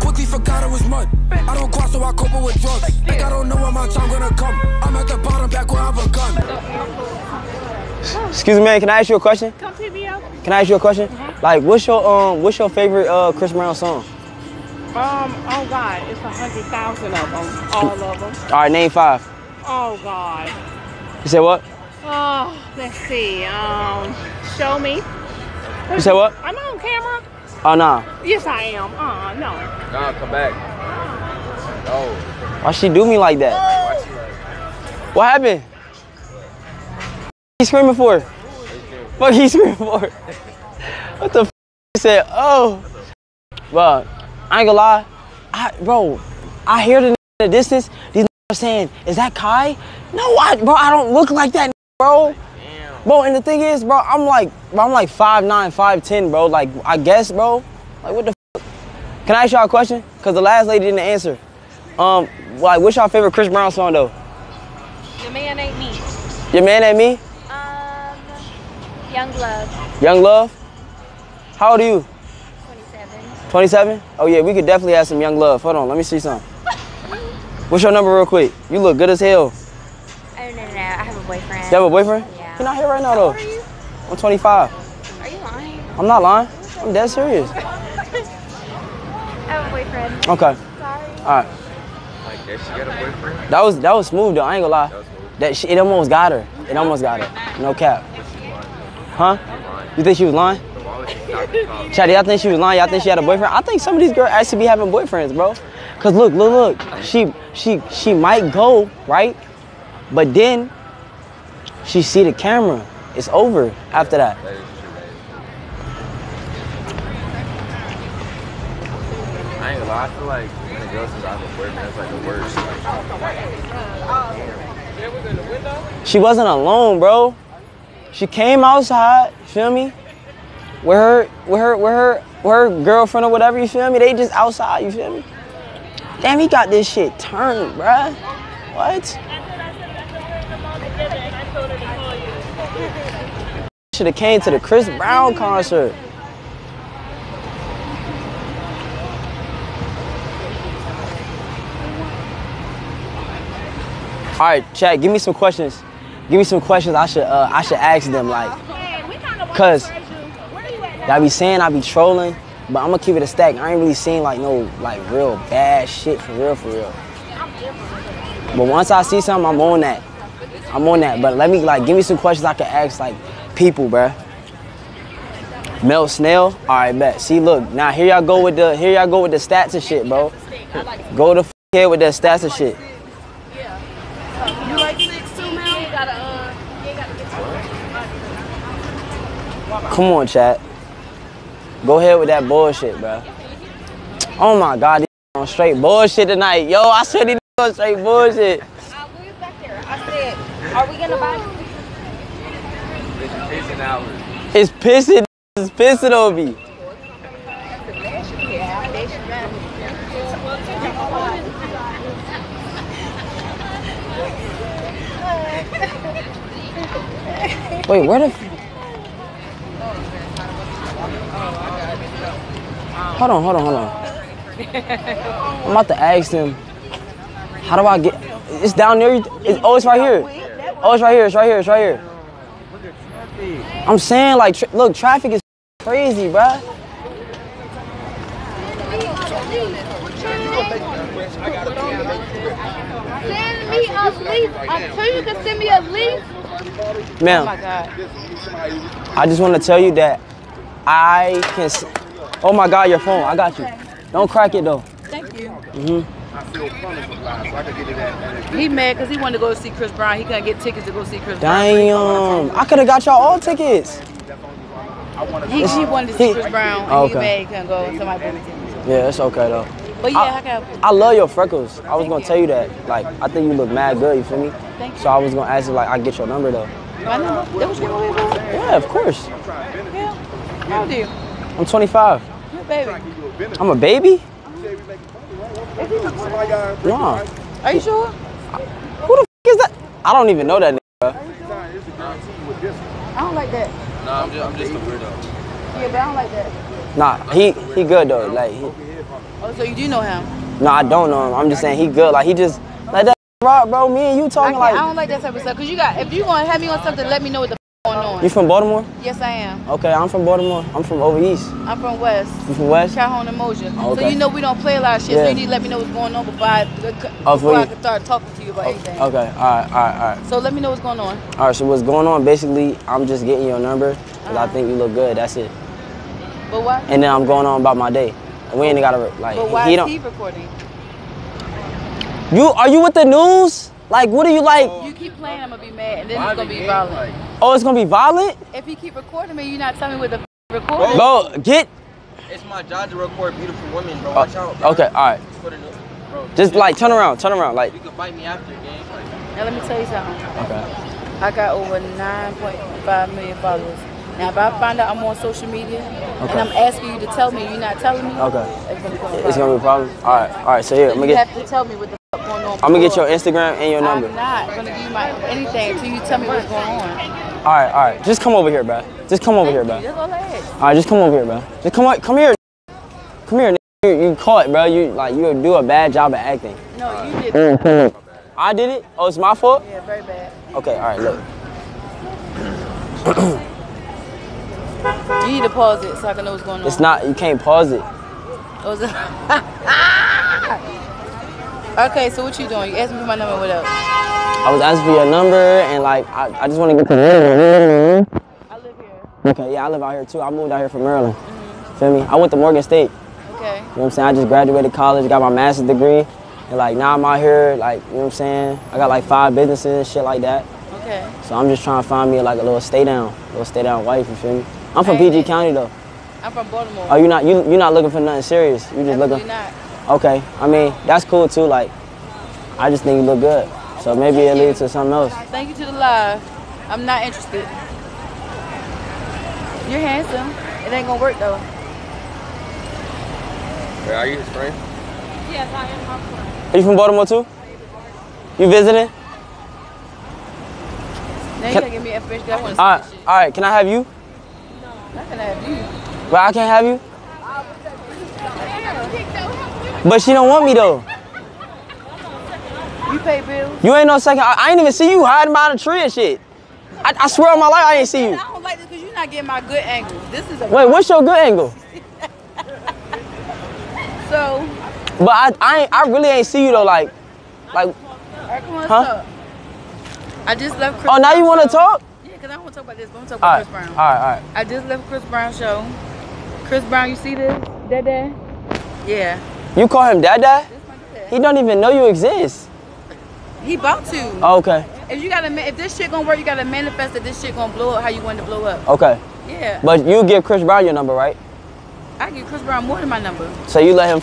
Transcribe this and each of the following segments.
quickly forgot it was mud. I don't cross, so I cope with drugs. Think I don't know when my time gonna come. I'm at the bottom, back where I begun. Excuse me, man. Can I ask you a question? Come pick me up. Can I ask you a question? Like, what's your um, what's your favorite uh Chris Brown song? Um, oh God, it's a hundred thousand of them, all of them. All right, name five. Oh God. You said what? Oh, let's see. Um, show me. You said what? I'm on camera? Oh nah. Yes, I am. Uh, no. Nah, come back. No. Why she do me like that? Why she like? What happened? He screaming for? Fuck he screaming for? What the f? He said, oh. Bro, I ain't gonna lie. I, bro, I hear the in the distance. These are saying, is that Kai? No, I, bro, I don't look like that, bro. Bro, and the thing is, bro, I'm like, bro, I'm like 5'9", 5'10", bro. Like, I guess, bro. Like, what the f? Can I ask y'all a question? Because the last lady didn't answer. Um, like, what's your favorite Chris Brown song, though? Your man ain't me. Your man ain't me? Um, Young Love, Young Love? How old are you? 27. 27? Oh yeah, we could definitely have some Young Love. Hold on, let me see some. What's your number real quick? You look good as hell. Oh, no, no, no. I have a boyfriend. You have a boyfriend? Yeah. You're not here right now though. old are you? I'm 25. Are you lying? I'm not lying. I'm dead serious. I have a boyfriend. Okay. Sorry. Alright. Like that, she got a boyfriend? That was that was smooth though, I ain't gonna lie. That was smooth. That shit, it almost got her. It almost got her. No cap. Huh? You think she was lying? So why would she stop the call? Chad, y'all think she was lying? Y'all think she had a boyfriend? I think some of these girls actually be having boyfriends, bro. Cause look, look, look. She she she might go, right? But then she see the camera. It's over after that. That is true. I ain't gonna lie, I feel like when a girl says I have a boyfriend, that's like the worst. Like, She wasn't alone, bro. She came outside, feel me? With her with her with her with her girlfriend or whatever, you feel me? They just outside, you feel me? Damn, he got this shit turned, bruh. What? Should have came to the Chris Brown concert. All right, chat. Give me some questions. Give me some questions. I should uh, I should ask them like, cause I be saying I be trolling, but I'm gonna keep it a stack. I ain't really seen like no like real bad shit for real for real. But once I see something, I'm on that. I'm on that. But let me like give me some questions I can ask like people, bruh. Mel Snell. All right, bet. See, look. Now here y'all go with the here y'all go with the stats and shit, bro. Go to here with the stats and shit. Come on, chat. Go ahead with that bullshit, bro. Oh my God, these on straight bullshit tonight. Yo, I said these on straight bullshit. Uh, we back there. I said, are we gonna buy? Pacing hours. It's pissing, it's pissing on me. Wait, where the? Hold on, hold on, hold on. I'm about to ask him. How do I get? It's down there. It's, oh, it's right here. Oh, it's right here. It's right here. It's right here. I'm saying, like, tra- look, traffic is crazy, bruh. Send me a leaf. I'm sure you can send me a leaf. Ma'am, oh God. I just want to tell you that I can. s- Oh my God, your phone. I got you. Don't crack it though. Thank you. I feel funny sometimes, so I can get it at. He mad because he wanted to go see Chris Brown. He couldn't get tickets to go see Chris Brown. Damn, I could have got y'all all tickets. He, she wanted to see Chris Brown, and Okay. he mad he couldn't go. and Somebody bought tickets. Yeah, it's okay though. But yeah, I- I, got. I love your freckles. I was gonna tell you that. Like, I think you look mad good. You feel me? Thank you. So I was gonna ask you like I get your number though. My number. That was your away, bro. Yeah, of course. Yeah. How old are you? I'm 25. You a baby. I'm a baby. Nah. Are you sure? Who the f- is that? I don't even know that nigga. bro. I don't like that. No, I'm just, I'm just a weirdo. Yeah, but I don't like that. Nah, he he good though. Like he, Oh, so you do know him? No, I don't know him. I'm just saying he good. Like he just like that, bro. bro me and you I, talking can't, like. I don't like that type of stuff. Cause you got, if you gonna have me on something, let me know what the f- going. You from Baltimore? Yes, I am. Okay, I'm from Baltimore. I'm from over east. I'm from West. You from West? Calhoun and Mosher. So Okay. you know we don't play a lot of shit. So you need to let me know what's going on before I, Oh, before for I you- can start talking to you about anything. Okay, all right, all right, all right. So let me know what's going on. All right, so what's going on? Basically, I'm just getting your number because I Uh-huh. think you look good. That's it. But why? And then I'm going on about my day. We ain't gotta like. But why he is don't. he recording? You are you with the news? Like, what are you like? You keep playing, I'm gonna be mad, and then it's gonna be violent. Oh, it's gonna be violent, If you keep recording me, you're not telling me what the f- recording. bro. Get It's my job to record beautiful women, bro. Oh, Watch out. bro. okay, all right. Just put it up, bro. just like turn around, turn around, like. You can fight me after, gang. Like, Now let me tell you something. Okay. I got over 9.5 million followers. Now, if I find out I'm on social media and I'm asking you to tell me, you're not telling me. Okay. It's gonna become a It's gonna be a problem. All right, all right. So here, let me So gonna you get. have to tell me what the fuck going on. I'm gonna get your. Instagram and your number. I'm not gonna give you my anything until you tell me what's going on. All right, all right. Just come over here, bro. Just come over here, bro. That's all I ask. All right, just come over here, bro. Just come on, come here. Come here. You, you caught, bro. You like you do a bad job at acting. No, you did. Mm-hmm. I did it. Oh, it's my fault. Yeah, very bad. Okay, all right. Look. You need to pause it so I can know what's going on. It's not. You can't pause it. Oh, it- okay, so what you doing? You asked me for my number. What else? I was asking for your number and like I, I just want to get to you. I live here. Okay, yeah, I live out here too. I moved out here from Maryland. Mm-hmm. Feel me? I went to Morgan State. Okay. You know what I'm saying? I just graduated college, got my master's degree, and like now I'm out here, like you know what I'm saying? I got like five businesses, shit like that. Okay. So I'm just trying to find me like a little stay down, a little stay down wife. You feel me? I'm from PG? County though. I'm from Baltimore. Oh, you not you you not looking for nothing serious? You just Absolutely looking? not. Okay. I mean that's cool too. Like I just think you look good. So maybe it leads to something else. Thank you to the live. I'm not interested. You're handsome. It ain't gonna work though. wait, are you his friend? Yes, I am my friend. Are you from Baltimore too? You visiting? Now you Can- gotta give me information 'cause I wanna All right, all right, Can I have you? No, I can have you. But I can't have you. But she don't want me though. You pay bills. You ain't no second. I, I ain't even see you hiding behind a tree and shit. I, I swear on my life I ain't see you. I don't like this because you're not getting my good angle. This is a Wait, what's your good angle? so. But I, I, ain't, I really ain't see you though. Like, like. All right, come on, Huh? I just left Chris Oh, now you want to talk? Yeah, because I don't want to talk about this, but I'm talking All about right, Chris Brown. right, all right. I just left Chris Brown show. Chris Brown, you see this? Dad, dad? Yeah. You call him dad, dad? That's my dad. He don't even know you exist. He about to. Oh, okay, If you gotta, if this shit gonna work, you gotta manifest that this shit gonna blow up how you want to blow up. okay. Yeah. But you give Chris Brown your number, right? I give Chris Brown more than my number. So you let him.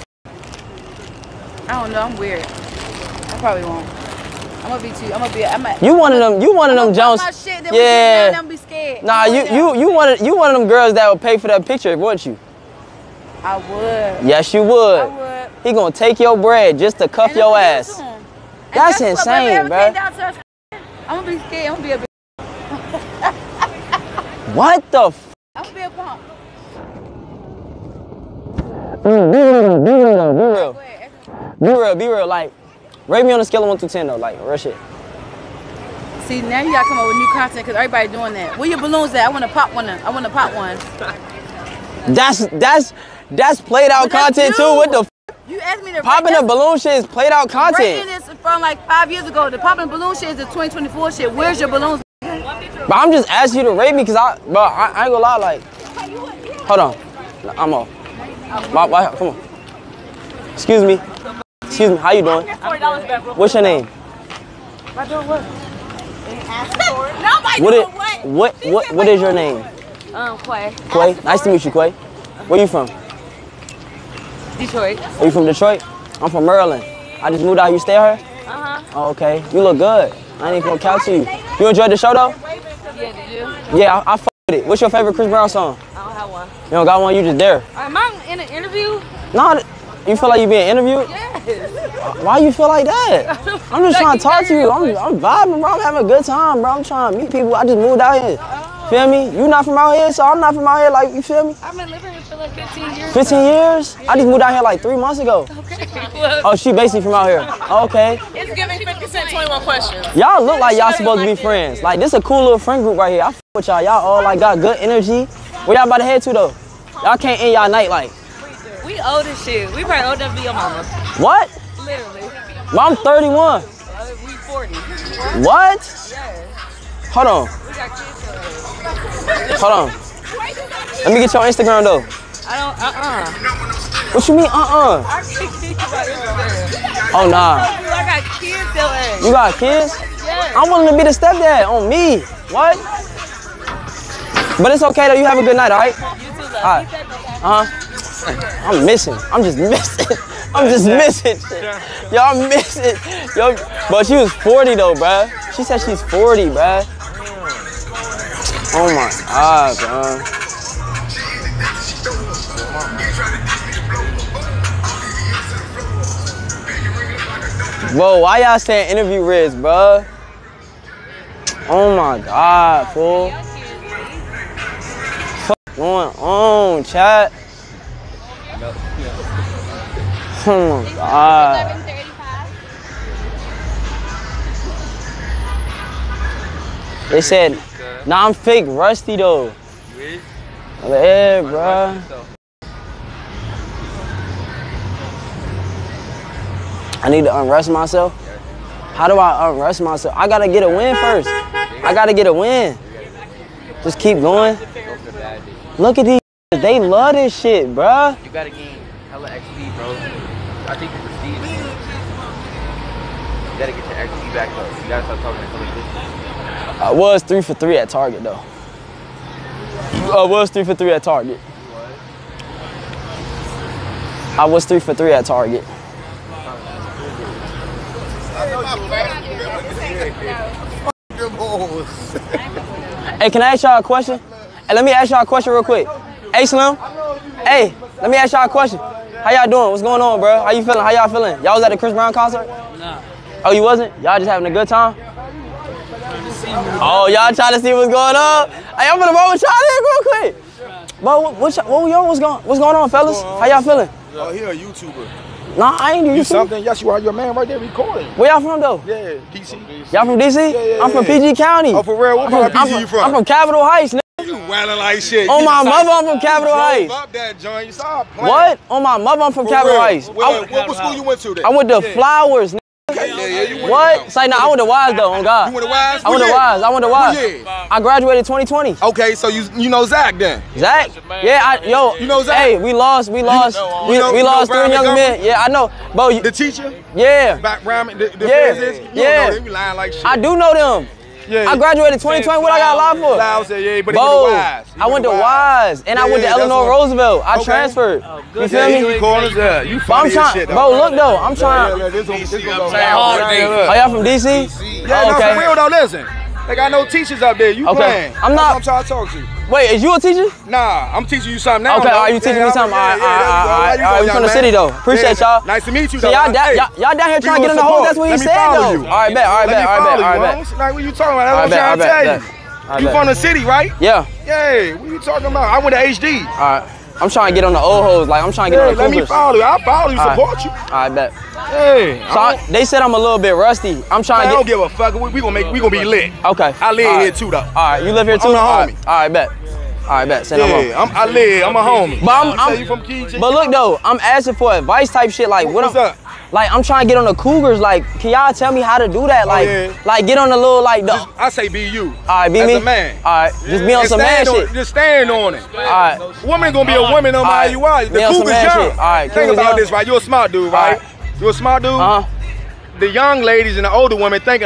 I don't know. I'm weird. I probably won't. I'm gonna be too. I'm gonna be. I'm gonna. You one of them. You one of them Jones. Shit, then we get Yeah. down, be scared. Nah, you you you one of you one of them girls that would pay for that picture, wouldn't you? I would. Yes, you I would. He gonna take your bread just to cuff your I'm gonna give it ass. to him. And That's insane, baby, down to us, I'm gonna be scared. I'm gonna be a. What the? F- I'm gonna be a punk. Mm, be real, be real, be real, be real, be real. Like, rate me on a scale of one through ten though. Like, real shit. See, now you gotta come up with new content because everybody doing that. Where your balloons at? I wanna pop one. I wanna pop one. That's that's that's played out But content too. What the? F- You asked me to popping rate a balloon shit is played out that- Rating content. this from like five years ago. The popping balloon shit is the 2024 shit. Where's your balloons? But I'm just asking you to rate me because I, bro, I, I ain't gonna lie. Like, hold on, I'm off. Why, why, come on. Excuse me. Excuse me. How you doing? What's your name? What is what what what is your name? Um, Quay. Quay. Nice to meet you, Quay. Where you from? Detroit. Are you from Detroit? I'm from Maryland. I just moved out. You stay here? Uh-huh. Oh, okay. You look good. I ain't even gonna count to you. You enjoyed the show though? Yeah, did you? Yeah, I, I with it. What's your favorite Chris Brown song? I don't have one. You don't got one? You just there? Am I in an interview? Nah, you feel like you being interviewed? Yes. Why you feel like that? I'm just trying to talk to you. I'm, I'm vibing, bro. I'm having a good time, bro. I'm trying to meet people. I just moved out here. Feel me? You not from out here, so I'm not from out here. Like you feel me? I've been living here for like 15 years. 15 years? I just moved out here like three months ago. Okay. Oh, she basically from out here. Okay. It's giving 50 Cent 21 questions. Y'all look like y'all supposed to be friends. Like this a cool little friend group right here. I f with y'all. Y'all all like got good energy. Where y'all about to head to though? Y'all can't end y'all night like we old as shit. We probably old enough to be your mama. what? Literally. Well, I'm 31. Uh, we 40. What? Hold on. Hold on. Let me get your Instagram though. I don't, uh-uh. What you mean? Uh-uh. I can't about Instagram. Oh nah. I got kids your age. You got kids? Yes. I'm willing to be the stepdad on me. What? But it's okay though. You have a good night, all right? You too. He said no. Uh huh. I'm missing. I'm just missing. I'm just missing. Y'all missing. Yo, but she was 40 though, bruh. She said she's 40, bruh. Oh my god, bruh. Bro, why y'all saying interview Riz, bruh? Oh my god, fool. Fuck going on, chat? Oh my god. They said, nah, I'm fake rusty though. Yeah, bruh. I need to unrest myself. How do I unrest myself? I gotta get a win first. I gotta get a win. Just keep going. Look at these. They love this shit, bruh. You gotta gain hella XP, bro. I think the prestige. You gotta get your XP back up. You gotta stop talking to bitches. I was three for three at Target though. I was three for three at Target. I was three for three at Target. Hey, can I ask y'all a question? Hey, let me ask y'all a question real quick. Hey, Slim. Hey, let me ask y'all a question. How y'all doing? What's going on, bro? How you feeling? How y'all feeling? Y'all was at the Chris Brown concert? Nah. Oh, you wasn't? Y'all just having a good time? Oh, y'all trying to see what's going on? Hey, I'm gonna roll with y'all real quick. Bro, what, what, what, y'all, what's going, what's going on, fellas? How y'all feeling? Oh, he a YouTuber. Nah, I ain't do You you. something? Yes, you are. Your man right there recording. Where y'all from though? Yeah, DC. Y'all from DC? yeah, yeah. I'm from. PG County. Oh, for real? What part from, of PG you from? I'm from Capitol Heights. nigga. You wildin' like shit. On my mother, I'm from Capitol Heights. up that joint. You saw playing. What? On my mother, I'm from Capitol. Heights. What, what school you went to then? I went to. Flowers. Yeah, yeah, you What? Say no, I went to Wise though. On God. You went to Wise? I went to Wise. I went to Wise. I graduated 2020. Okay, so you you know Zach then? Zach? Yeah, I, yo. You know Zach? Hey, we lost. We lost. know- we know- we lost three young men. Yeah, I know. Bro, you, The teacher? yeah. Back Ramen, the, the Yeah, yeah. Know, they be lying like shit. I do know them. Yeah. I graduated 2020. What I got a lot for? Flowers said, yeah, but he went to Wise. I went to Wise, and I went to Eleanor what- Roosevelt. I Okay. transferred. Oh, you Yeah, feel he me? recording. Yeah, you But I'm trying, shit. bro. Look though, I'm trying. Yeah, yeah, this one- this one go saying down. hard Yeah, day. look. Oh, y'all from DC? Yeah, Oh, no, okay. for real though, listen. They got no teachers up there. You Okay. playing. I'm not- I'm trying to talk to you. Wait, is you a teacher? Nah, I'm teaching you something now. Okay, are you teaching Yeah, me something? yeah, All right, yeah, all right, all right, you all right. doing, We from the city though. Appreciate Yeah, y'all. Nice to meet you So though. y'all, Hey, y'all, down here trying to get in the hole. That's what he said though. All right, bet. All right, bet. All right, bet. All right, bet. Like, what you talking about? That's what I'm trying to tell you. You from the city, right? Yeah. Yeah. What you talking about? I went to HD. All right. I'm trying to get on the old hoes. Like I'm trying to get Yeah, on the let me follow you. I'll follow you, All right. support you. All right, bet. Hey, So I, they said I'm a little bit rusty. I'm I trying don't to get. give a fuck. We, we gonna make. We gonna be lit. Okay. I live All here too, though. All right, you live here too. I'm a homie. all right, bet. All right, bet. Say no more. Yeah, I'm, I live. I'm a homie. But I'm, You say I'm you from Keys? but look though, I'm asking for advice type shit. Like what What's I'm, up? Like I'm trying to get on the Cougars. Like, can y'all tell me how to do that? Like, Oh, yeah. like get on the little like the. Just, I say be you. all right, be as me. man. All right, just be on And some man on shit. Just stand on it. All right. Woman gonna be a woman no matter you are. The Be on some Cougars young. shit. Alright, Think about young. this, right? You're a smart dude, right? Alright. You're a smart dude. Uh huh. The young ladies and the older women thinking